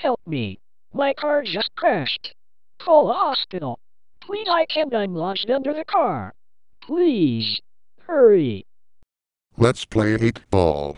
Help me. My car just crashed. Call a hospital. Please, I can't. I'm lodged under the car. Please. Hurry. Let's play 8 ball.